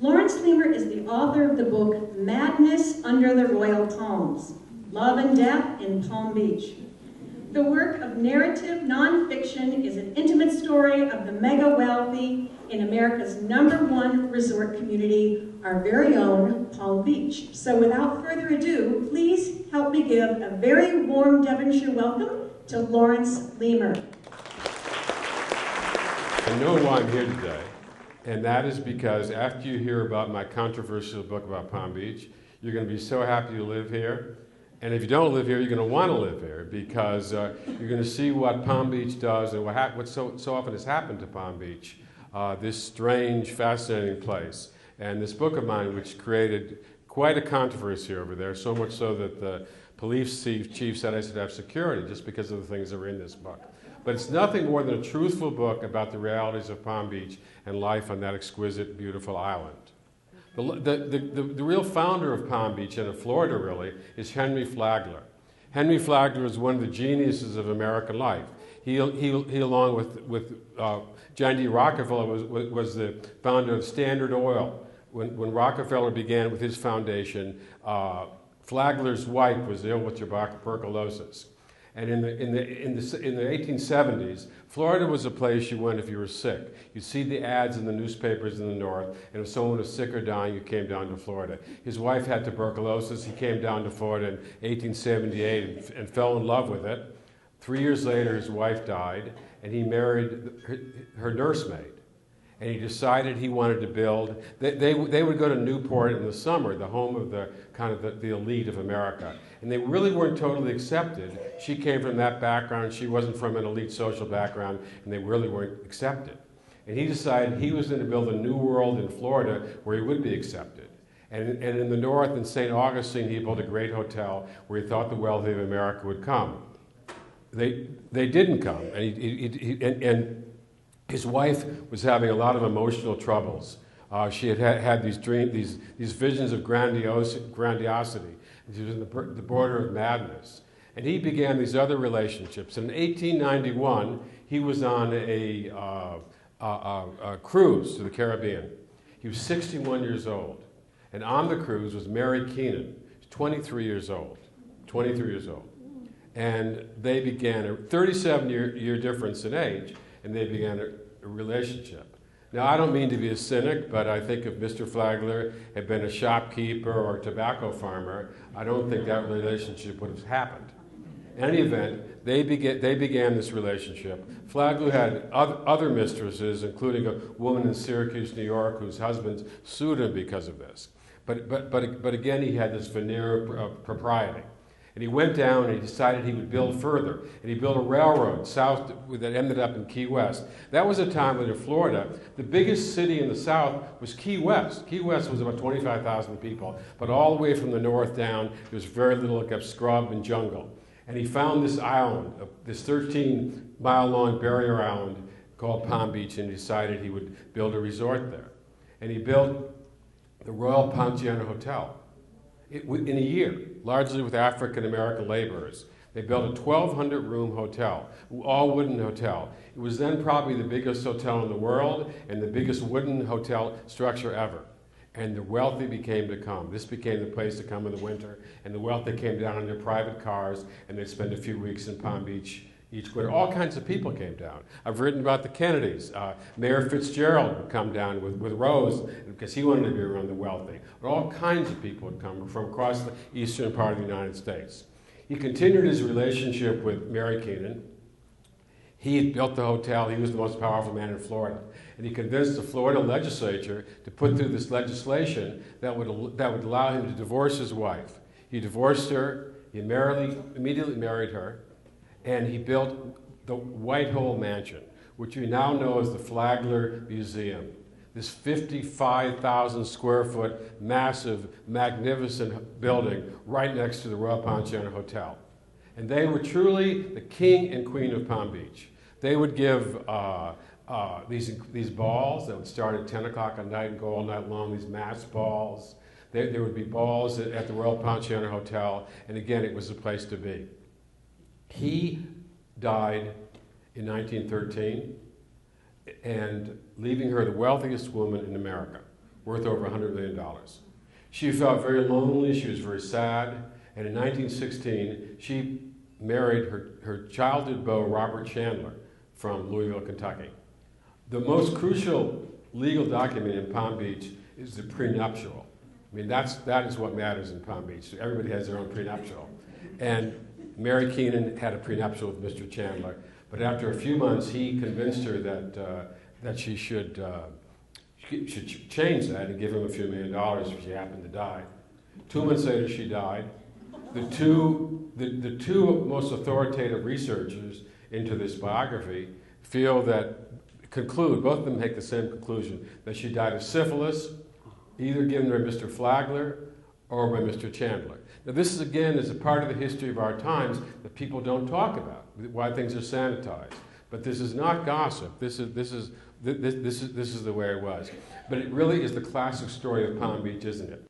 Laurence Leamer is the author of the book Madness Under the Royal Palms Love and Death in Palm Beach. The work of narrative nonfiction is an intimate story of the mega wealthy in America's number one resort community, our very own Palm Beach. So without further ado, please help me give a very warm Devonshire welcome to Laurence Leamer. I know why I'm here today, and that is because after you hear about my controversial book about Palm Beach, you're going to be so happy to live here and if you don't live here, you're going to want to live here because uh, you're going to see what Palm Beach does and what, ha- what so, so often has happened to Palm Beach, uh, this strange, fascinating place. And this book of mine, which created quite a controversy over there, so much so that the police chief said I should have security just because of the things that were in this book. But it's nothing more than a truthful book about the realities of Palm Beach and life on that exquisite, beautiful island. The, the, the, the, real founder of Palm Beach and of Florida, really, is Henry Flagler. Henry Flagler is one of the geniuses of American life. He, he, he along with, with uh, John D. Rockefeller, was, was the founder of Standard Oil. When, when Rockefeller began with his foundation, uh, Flagler's wife was ill with tuberculosis. And in the, in, the, in, the, in the 1870s, Florida was a place you went if you were sick. You'd see the ads in the newspapers in the north, and if someone was sick or dying, you came down to Florida. His wife had tuberculosis. He came down to Florida in 1878 and, and fell in love with it. Three years later, his wife died, and he married her, her nursemaid and he decided he wanted to build. They, they, they, would go to Newport in the summer, the home of the kind of the, the, elite of America, and they really weren't totally accepted. She came from that background. She wasn't from an elite social background, and they really weren't accepted. And he decided he was going to build a new world in Florida where he would be accepted. And, and in the north, in St. Augustine, he built a great hotel where he thought the wealthy of America would come. They, they didn't come, and, he, he, he and, and his wife was having a lot of emotional troubles. Uh, she had, had these dreams, these, these visions of grandios- grandiosity. She was in the, the border of madness. And he began these other relationships. In 1891, he was on a, uh, a, a cruise to the Caribbean. He was 61 years old. And on the cruise was Mary Keenan, 23 years old. 23 years old. And they began a 37 year, year difference in age and they began a, a relationship. Now, I don't mean to be a cynic, but I think if Mr. Flagler had been a shopkeeper or a tobacco farmer, I don't think that relationship would have happened. In any event, they, began, they began this relationship. Flagler had other, mistresses, including a woman in Syracuse, New York, whose husband sued him because of this. But, but, but, but again, he had this veneer of propriety. And he went down and he decided he would build further. And he built a railroad south that ended up in Key West. That was a time when in Florida, the biggest city in the south was Key West. Key West was about 25,000 people. But all the way from the north down, there was very little except scrub and jungle. And he found this island, this 13 mile long barrier island called Palm Beach, and decided he would build a resort there. And he built the Royal Poinciana Hotel in a year, largely with African American laborers. They built a 1,200 room hotel, all wooden hotel. It was then probably the biggest hotel in the world and the biggest wooden hotel structure ever. And the wealthy became to come. This became the place to come in the winter. And the wealthy came down in their private cars and they'd spend a few weeks in Palm Beach each quarter. All kinds of people came down. I've written about the Kennedys. Uh, Mayor Fitzgerald would come down with, with Rose because he wanted to be around the wealthy. But all kinds of people would come from across the eastern part of the United States. He continued his relationship with Mary Keenan. He had built the hotel. He was the most powerful man in Florida. And he convinced the Florida legislature to put through this legislation that would, that would allow him to divorce his wife. He divorced her. He immediately married her and he built the Whitehall Mansion, which we now know as the Flagler Museum. This 55,000 square foot, massive, magnificent building right next to the Royal Poinciana Hotel. And they were truly the king and queen of Palm Beach. They would give uh, uh, these, these balls that would start at 10 o'clock at night and go all night long, these mass balls. There, there would be balls at, at the Royal Poinciana Hotel, and again, it was a place to be. He died in 1913 and leaving her the wealthiest woman in America. worth over $100 million. She felt very lonely, she was very sad, and in 1916, she married her, her childhood beau, Robert Chandler, from Louisville, Kentucky. The most crucial legal document in Palm Beach is the prenuptial. I mean, that's, that is what matters in Palm Beach. Everybody has their own prenuptial. And Mary Keenan had a prenuptial with Mr. Chandler, but after a few months, he convinced her that, uh, that she should, uh, should change that and give him a few million dollars if she happened to die. Two months later, she died. The two, the, the two most authoritative researchers into this biography feel that, conclude, both of them make the same conclusion, that she died of syphilis, either given by Mr. Flagler or by Mr. Chandler. Now, this is again is a part of the history of our times that people don't talk about, why things are sanitized. But this is not gossip. This is this is this, this is this is the way it was. But it really is the classic story of Palm Beach, isn't it?